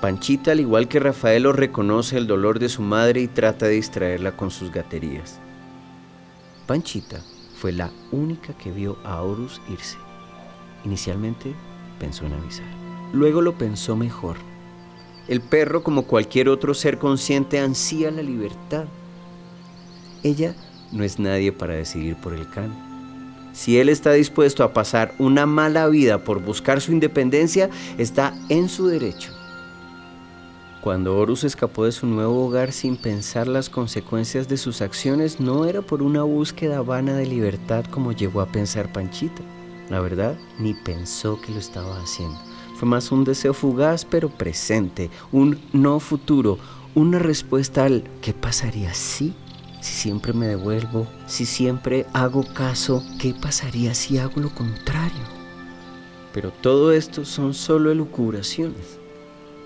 Panchita, al igual que Rafaelo, reconoce el dolor de su madre y trata de distraerla con sus gaterías. Panchita fue la única que vio a Horus irse. Inicialmente pensó en avisar. Luego lo pensó mejor. El perro, como cualquier otro ser consciente, ansía la libertad. Ella no es nadie para decidir por el can. Si él está dispuesto a pasar una mala vida por buscar su independencia, está en su derecho. Cuando Horus escapó de su nuevo hogar sin pensar las consecuencias de sus acciones, no era por una búsqueda vana de libertad como llegó a pensar Panchita. La verdad, ni pensó que lo estaba haciendo. Fue más un deseo fugaz pero presente, un no futuro, una respuesta al ¿qué pasaría si? Si siempre me devuelvo, si siempre hago caso, ¿qué pasaría si hago lo contrario? Pero todo esto son solo elucubraciones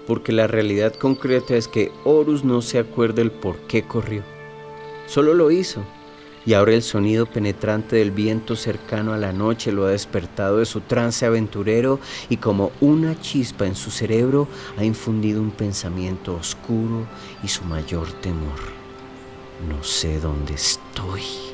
porque la realidad concreta es que Horus no se acuerda el por qué corrió. Solo lo hizo, y ahora el sonido penetrante del viento cercano a la noche lo ha despertado de su trance aventurero y como una chispa en su cerebro ha infundido un pensamiento oscuro y su mayor temor. No sé dónde estoy.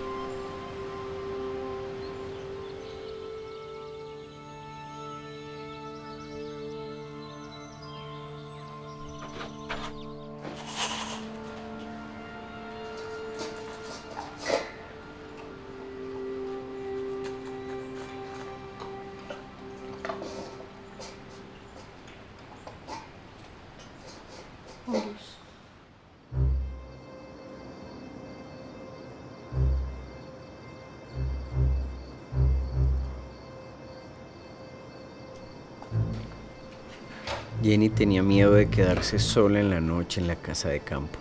Jenny tenía miedo de quedarse sola en la noche en la casa de campo.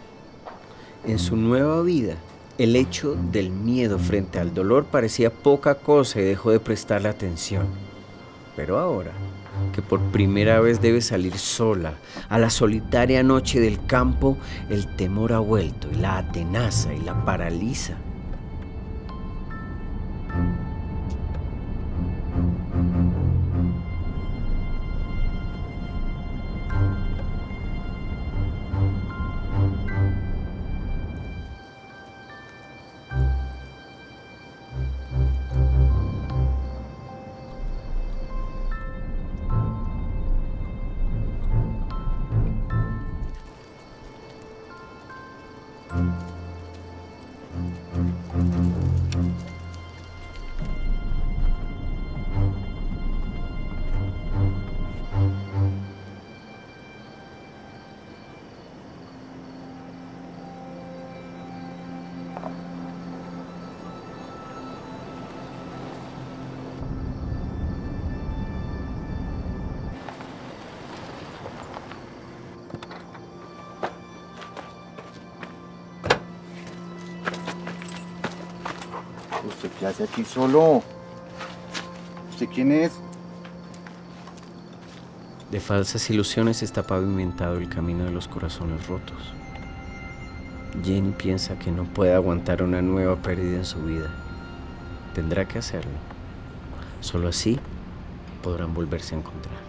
En su nueva vida, el hecho del miedo frente al dolor parecía poca cosa y dejó de prestarle atención. Pero ahora, que por primera vez debe salir sola a la solitaria noche del campo, el temor ha vuelto y la atenaza y la paraliza. ¿Usted qué hace aquí solo? ¿Usted quién es? De falsas ilusiones está pavimentado el camino de los corazones rotos. Jenny piensa que no puede aguantar una nueva pérdida en su vida. Tendrá que hacerlo. Solo así podrán volverse a encontrar.